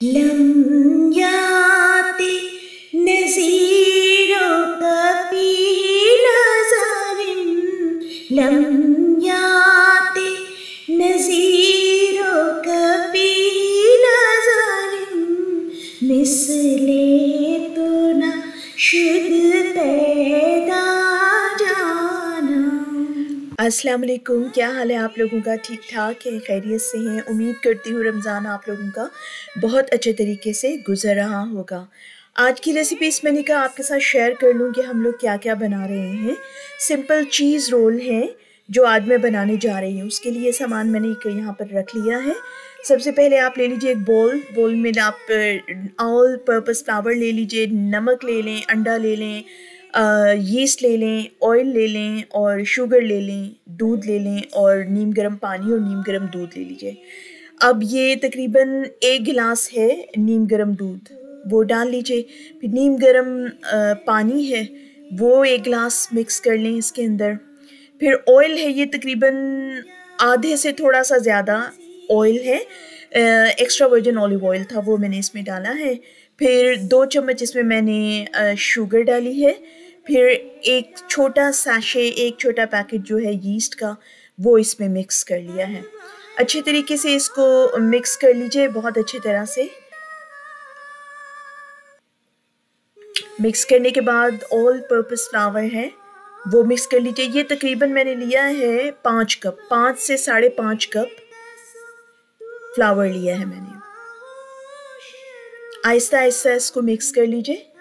lâm अस्सलाम वालेकुम। क्या हाल है आप लोगों का? ठीक ठाक है, खैरियत से हैं। उम्मीद करती हूँ रमज़ान आप लोगों का बहुत अच्छे तरीके से गुजर रहा होगा। आज की रेसिपी रेसिपीज़ मैंने कहा आपके साथ शेयर कर लूँ कि हम लोग क्या क्या बना रहे हैं। सिंपल चीज़ रोल है, जो आज मैं बनाने जा रही हूँ। उसके लिए सामान मैंने यहाँ पर रख लिया है। सबसे पहले आप ले लीजिए एक बोल बोल में आप ऑल पर्पस फ्लावर ले लीजिए, नमक ले लें, अंडा ले लें यीस्ट ले लें ऑयल ले लें और शुगर ले लें, दूध ले लें और नीम गर्म पानी और नीम गर्म दूध ले लीजिए। अब ये तकरीबन एक गिलास है नीम गर्म दूध। वो डाल लीजिए। फिर नीम गर्म पानी है, वो एक गिलास मिक्स कर लें इसके अंदर। फिर ऑयल है, ये तकरीबन आधे से थोड़ा सा ज़्यादा ऑयल है। एक्स्ट्रा वर्जिन ऑलिव ऑयल था, वो मैंने इसमें डाला है। फिर दो चम्मच इसमें मैंने शुगर डाली है। फिर एक छोटा साशे एक छोटा पैकेट जो है यीस्ट का, वो इसमें मिक्स कर लिया है। अच्छे तरीके से इसको मिक्स कर लीजिए, बहुत अच्छी तरह से। मिक्स करने के बाद ऑल पर्पस फ्लावर है, वो मिक्स कर लीजिए। ये तकरीबन मैंने लिया है पाँच कप पाँच से साढ़े पाँच कप फ्लावर लिया है मैंने। आहिस्ता आहिस्ता इसको मिक्स कर लीजिए।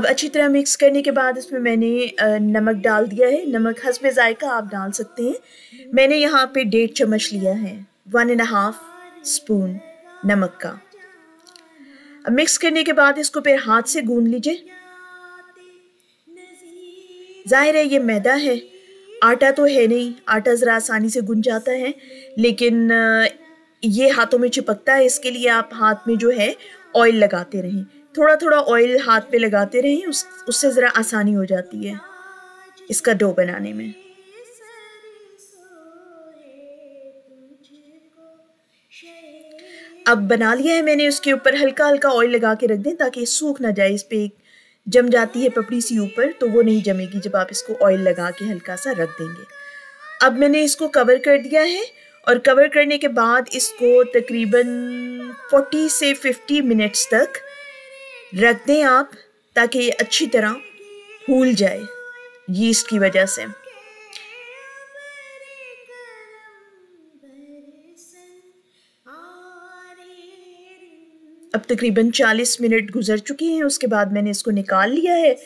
अब अच्छी तरह मिक्स करने के बाद इसमें मैंने नमक डाल दिया है। नमक हंसब जायका आप डाल सकते हैं। मैंने यहाँ पे डेढ़ चम्मच लिया है। वन एंड हाफ़ स्पून नमक का। अब मिक्स करने के बाद इसको फिर हाथ से गूंद लीजिए। ज़ाहिर है ये मैदा है। आटा तो है नहीं। आटा ज़रा आसानी से गुन जाता है। लेकिन ये हाथों में चिपकता है। इसके लिए आप हाथ में जो है ऑयल लगाते रहें। थोड़ा थोड़ा ऑयल हाथ पे लगाते रहें, उस, उससे ज़रा आसानी हो जाती है इसका डो बनाने में। अब बना लिया है मैंने, उसके ऊपर हल्का हल्का ऑयल लगा के रख दें ताकि सूख ना जाए, इस पर जम जाती है पपड़ी सी ऊपर तो वो नहीं जमेगी जब आप इसको ऑयल लगा के हल्का सा रख देंगे। अब मैंने इसको कवर कर दिया है और कवर करने के बाद इसको तकरीबन 40 से 50 मिनट्स तक रख दें आप ताकि ये अच्छी तरह फूल जाए यीस्ट की वजह से। अब तकरीबन 40 मिनट गुजर चुकी हैं, उसके बाद मैंने इसको निकाल लिया है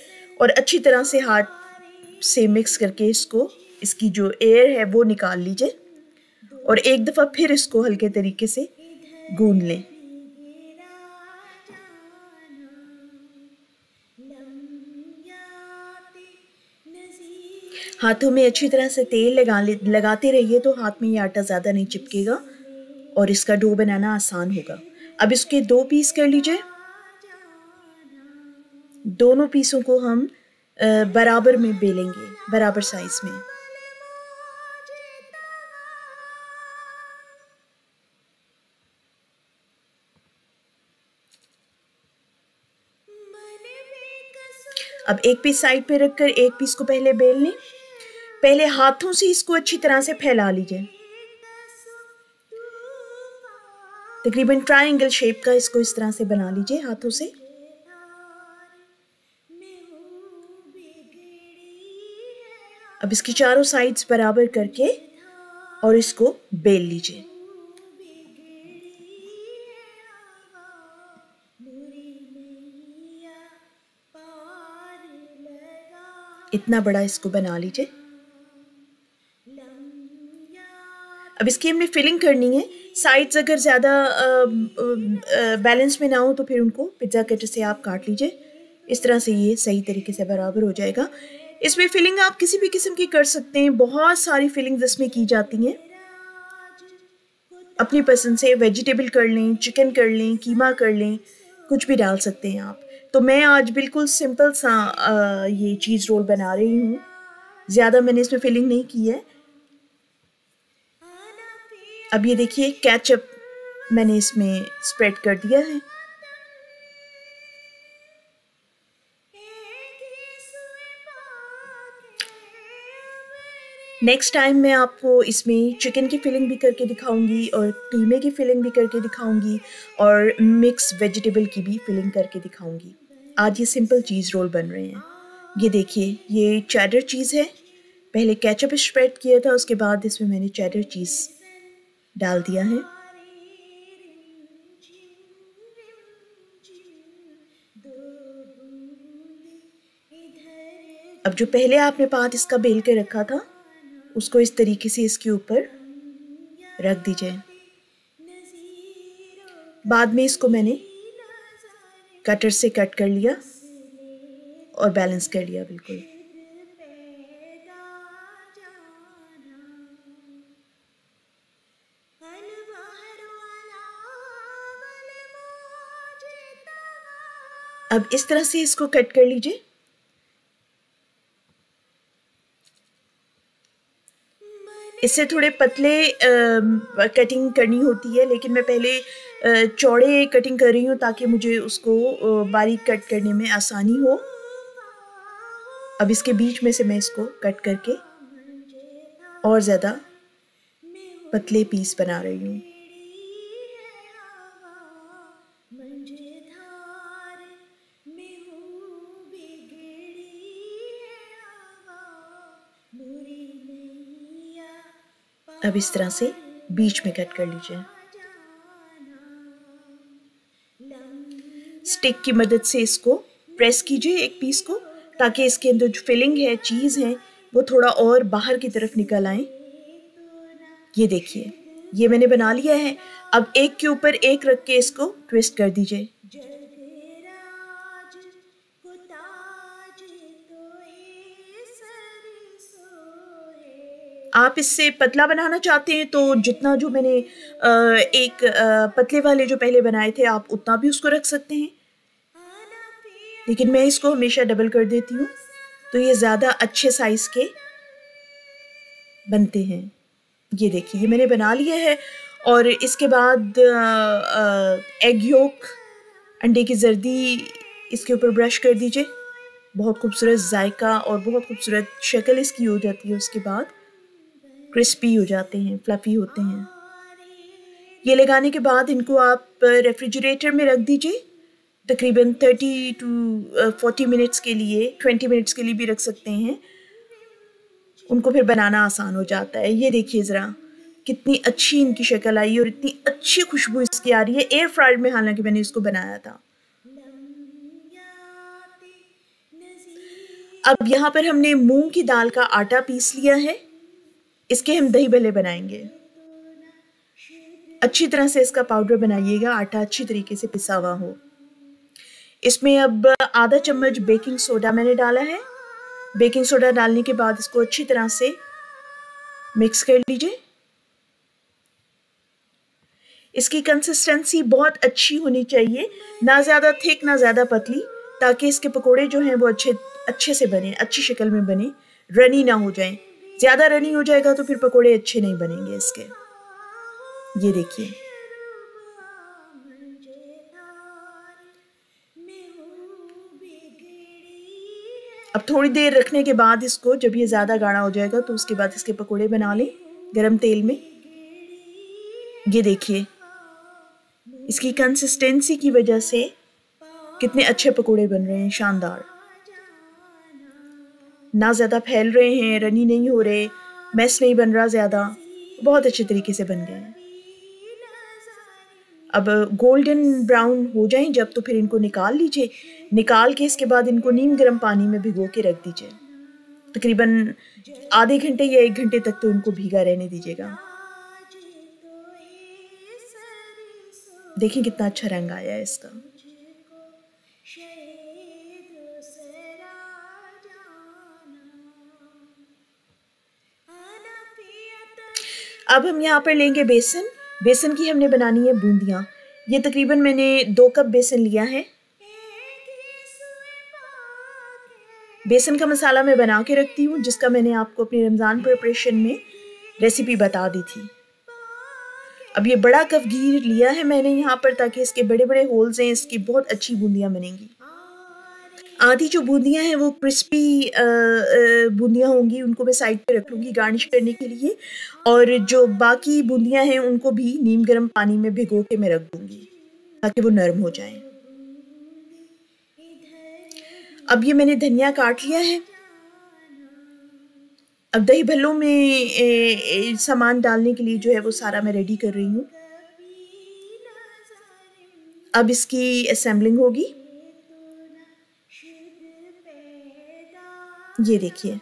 और अच्छी तरह से हाथ से मिक्स करके इसको, इसकी जो एयर है वो निकाल लीजिए और एक दफ़ा फिर इसको हल्के तरीके से गूंद लें। हाथों में अच्छी तरह से तेल लगा लगाते रहिए तो हाथ में ये आटा ज़्यादा नहीं चिपकेगा और इसका डो बनाना आसान होगा। अब इसके दो पीस कर लीजिए। दोनों पीसों को हम बराबर में बेलेंगे, बराबर साइज़ में। अब एक पीस साइड पे रखकर एक पीस को पहले बेल लें पहले हाथों से इसको अच्छी तरह से फैला लीजिए। तकरीबन ट्रायंगल शेप का इसको इस तरह से बना लीजिए हाथों से। अब इसकी चारों साइड्स बराबर करके और इसको बेल लीजिए। इतना बड़ा इसको बना लीजिए। अब इसकी हमने फिलिंग करनी है। साइड्स अगर ज़्यादा बैलेंस में ना हो तो फिर उनको पिज़्ज़ा कटर से आप काट लीजिए। इस तरह से ये सही तरीके से बराबर हो जाएगा। इसमें फिलिंग आप किसी भी किस्म की कर सकते हैं। बहुत सारी फिलिंग्स इसमें की जाती हैं। अपनी पसंद से वेजिटेबल कर लें चिकन कर लें कीमा कर लें कुछ भी डाल सकते हैं आप। तो मैं आज बिल्कुल सिंपल सा आ, ये चीज़ रोल बना रही हूँ। ज़्यादा मैंने इसमें फिलिंग नहीं की है। अब ये देखिए कैचअप मैंने इसमें स्प्रेड कर दिया है। नेक्स्ट टाइम मैं आपको इसमें चिकन की फिलिंग भी करके दिखाऊँगी और कीमे की फिलिंग भी करके दिखाऊँगी और मिक्स वेजिटेबल की भी फिलिंग करके दिखाऊँगी। आज ये सिंपल चीज़ रोल बन रहे हैं। ये देखिए, ये चैडर चीज़ है। पहले केचप स्प्रेड किया था, उसके बाद इसमें मैंने चैडर चीज़ डाल दिया है। अब जो पहले आपने पात इसका बेल के रखा था, उसको इस तरीके से इसके ऊपर रख दीजिए। बाद में इसको मैंने कटर से कट कर लिया और बैलेंस कर लिया, बिल्कुल। अब इस तरह से इसको कट कर लीजिए। इससे थोड़े पतले आ, कटिंग करनी होती है लेकिन मैं पहले आ, चौड़े कटिंग कर रही हूँ ताकि मुझे उसको बारीक कट करने में आसानी हो। अब इसके बीच में से मैं इसको कट करके और ज़्यादा पतले पीस बना रही हूँ। अब इस तरह से बीच में कट कर लीजिए। स्टिक की मदद से इसको प्रेस कीजिए एक पीस को, ताकि इसके अंदर जो फिलिंग है चीज़ है, वो थोड़ा और बाहर की तरफ़ निकल आए। ये देखिए, ये मैंने बना लिया है। अब एक के ऊपर एक रख के इसको ट्विस्ट कर दीजिए। आप इससे पतला बनाना चाहते हैं तो जितना जो मैंने एक पतले वाले जो पहले बनाए थे, आप उतना भी उसको रख सकते हैं। लेकिन मैं इसको हमेशा डबल कर देती हूँ। तो ये ज़्यादा अच्छे साइज़ के बनते हैं। ये देखिए ये मैंने बना लिया है और इसके बाद एग योक अंडे की जर्दी इसके ऊपर ब्रश कर दीजिए। बहुत खूबसूरत जायका और बहुत खूबसूरत शक्ल इसकी हो जाती है उसके बाद। क्रिस्पी हो जाते हैं फ्लफ़ी होते हैं। ये लगाने के बाद इनको आप रेफ्रिजरेटर में रख दीजिए। तकरीबन थर्टी टू फोर्टी मिनट्स के लिए ट्वेंटी मिनट्स के लिए भी रख सकते हैं। उनको फिर बनाना आसान हो जाता है। ये देखिए ज़रा, कितनी अच्छी इनकी शक्ल आई और इतनी अच्छी खुशबू इसकी आ रही है। एयर फ्राइड में, हालाँकि मैंने इसको बनाया था। अब यहाँ पर हमने मूंग की दाल का आटा पीस लिया है। इसके हम दही भले बनाएँगे। अच्छी तरह से इसका पाउडर बनाइएगा, आटा अच्छी तरीके से पिसा हुआ हो। इसमें अब आधा चम्मच बेकिंग सोडा मैंने डाला है। बेकिंग सोडा डालने के बाद इसको अच्छी तरह से मिक्स कर लीजिए। इसकी कंसिस्टेंसी बहुत अच्छी होनी चाहिए, ना ज़्यादा थिक ना ज़्यादा पतली, ताकि इसके पकोड़े जो हैं वो अच्छे अच्छे से बने, अच्छी शक्ल में बने रनी ना हो जाएँ। ज़्यादा रनी हो जाएगा तो फिर पकोड़े अच्छे नहीं बनेंगे इसके। ये देखिए। अब थोड़ी देर रखने के बाद इसको जब ये ज़्यादा गाढ़ा हो जाएगा तो उसके बाद इसके पकोड़े बना लें गरम तेल में। ये देखिए। इसकी कंसिस्टेंसी की वजह से कितने अच्छे पकोड़े बन रहे हैं, शानदार। ना ज़्यादा फैल रहे हैं, रनी नहीं हो रहे मैस नहीं बन रहा ज़्यादा। बहुत अच्छे तरीके से बन गए। हैं अब गोल्डन ब्राउन हो जाएँ जब तो फिर इनको निकाल लीजिए। निकाल के इसके बाद इनको नीम गर्म पानी में भिगो के रख दीजिए। तकरीबन आधे घंटे या एक घंटे तक तो इनको भीगा रहने दीजिएगा। देखिए कितना अच्छा रंग आया है इसका। अब हम यहाँ पर लेंगे बेसन। बेसन की हमने बनानी है बूंदियाँ। ये तकरीबन मैंने दो कप बेसन लिया है। बेसन का मसाला मैं बना के रखती हूँ, जिसका मैंने आपको अपनी रमज़ान प्रिपरेशन में रेसिपी बता दी थी। अब ये बड़ा कप घी लिया है मैंने यहाँ पर, ताकि इसके बड़े बड़े होल्स हैं, इसकी बहुत अच्छी बूंदियाँ बनेंगी। आधी जो बूंदियाँ हैं, वो क्रिस्पी बूंदियाँ होंगी, उनको मैं साइड पे रख लूँगी गार्निश करने के लिए और जो बाकी बूंदियाँ हैं, उनको भी नीम गर्म पानी में भिगो के मैं रख दूँगी ताकि वो नरम हो जाएँ। अब ये मैंने धनिया काट लिया है। अब दही भल्लों में सामान डालने के लिए जो है, वो सारा मैं रेडी कर रही हूँ। अब इसकी असेंबलिंग होगी। ये देखिए,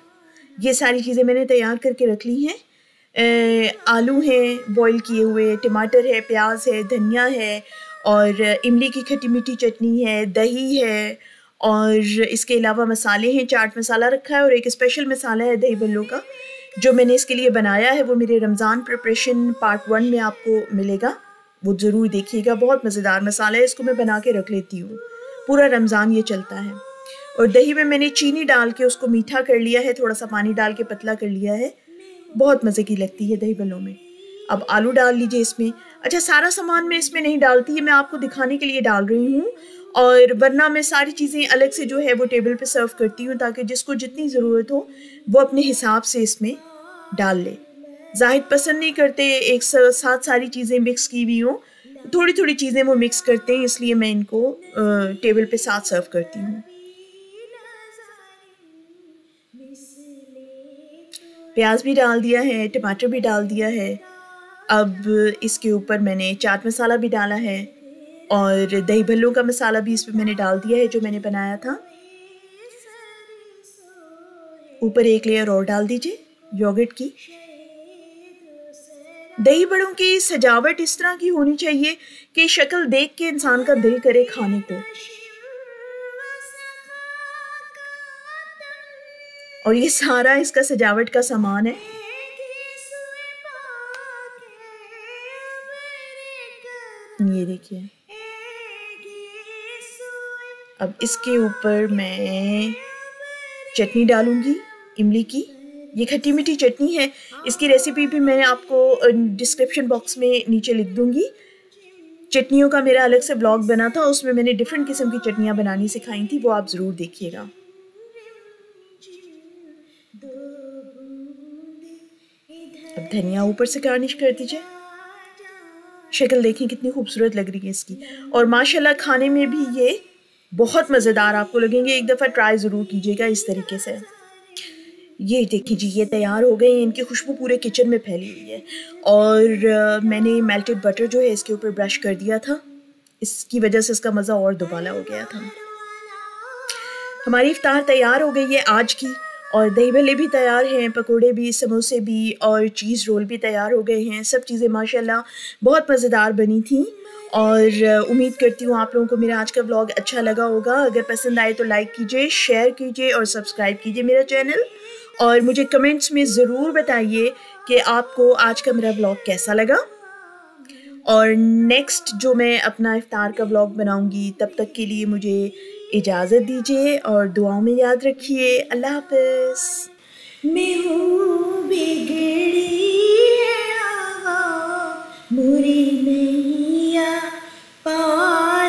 ये सारी चीज़ें मैंने तैयार करके रख ली हैं। आलू हैं बॉईल किए हुए, टमाटर है, प्याज है, धनिया है और इमली की खट्टी मीठी चटनी है, दही है और इसके अलावा मसाले हैं, चाट मसाला रखा है और एक स्पेशल मसाला है दही बल्लो का, जो मैंने इसके लिए बनाया है। वो मेरे रमज़ान प्रिपरेशन पार्ट वन में आपको मिलेगा। वो ज़रूर देखिएगा, बहुत मज़ेदार मसाला है, इसको मैं बना के रख लेती हूँ। पूरा रमज़ान ये चलता है। और दही में मैंने चीनी डाल के उसको मीठा कर लिया है, थोड़ा सा पानी डाल के पतला कर लिया है। बहुत मज़े की लगती है दही बल्लों में। अब आलू डाल लीजिए इसमें। अच्छा सारा सामान मैं इसमें नहीं डालती है मैं आपको दिखाने के लिए डाल रही हूँ। और वरना मैं सारी चीज़ें अलग से जो है वो टेबल पे सर्व करती हूँ, ताकि जिसको जितनी ज़रूरत हो, वो अपने हिसाब से इसमें डाल ले। जाहिद पसंद नहीं करते एक साथ सारी चीज़ें मिक्स की हुई हों। थोड़ी थोड़ी चीज़ें वो मिक्स करते हैं, इसलिए मैं इनको टेबल पे साथ सर्व करती हूँ। प्याज भी डाल दिया है, टमाटर भी डाल दिया है। अब इसके ऊपर मैंने चाट मसाला भी डाला है और दही भल्लों का मसाला भी इसमें मैंने डाल दिया है, जो मैंने बनाया था। ऊपर एक लेयर और डाल दीजिए योगर्ट की। दही बड़ों की सजावट इस तरह की होनी चाहिए कि शक्ल देख के इंसान का दिल करे खाने को। और ये सारा इसका सजावट का सामान है। ये देखिए। अब इसके ऊपर मैं चटनी डालूँगी, इमली की। ये खट्टी मीठी चटनी है। इसकी रेसिपी भी मैं आपको डिस्क्रिप्शन बॉक्स में नीचे लिख दूँगी। चटनियों का मेरा अलग से ब्लॉग बना था, उसमें मैंने डिफरेंट किस्म की चटनियाँ बनानी सिखाई थी, वो आप ज़रूर देखिएगा। धनिया ऊपर से गार्निश कर दीजिए। शक्ल देखें कितनी खूबसूरत लग रही है इसकी। और माशाल्लाह खाने में भी ये बहुत मज़ेदार आपको लगेंगे। एक दफ़ा ट्राई ज़रूर कीजिएगा इस तरीके से। ये देखिए जी ये तैयार हो गए इनकी खुशबू पूरे किचन में फैली हुई है। और आ, मैंने मेल्टेड बटर जो है इसके ऊपर ब्रश कर दिया था। इसकी वजह से इसका मज़ा और दुबाला हो गया था। हमारी इफ्तार तैयार हो गई है आज की। और दही भले भी तैयार हैं, पकोड़े भी, समोसे भी और चीज़ रोल भी तैयार हो गए हैं। सब चीज़ें माशाल्लाह बहुत मज़ेदार बनी थी और उम्मीद करती हूँ आप लोगों को मेरा आज का व्लॉग अच्छा लगा होगा। अगर पसंद आए तो लाइक कीजिए शेयर कीजिए और सब्सक्राइब कीजिए मेरा चैनल और मुझे कमेंट्स में ज़रूर बताइए कि आपको आज का मेरा व्लॉग कैसा लगा। और नेक्स्ट जो मैं अपना इफ्तार का व्लॉग बनाऊँगी, तब तक के लिए मुझे इजाज़त दीजिए और दुआओं में याद रखिए। अल्लाह हाफिज़। मैं हूँ बिगड़ी है मुरी नैया पा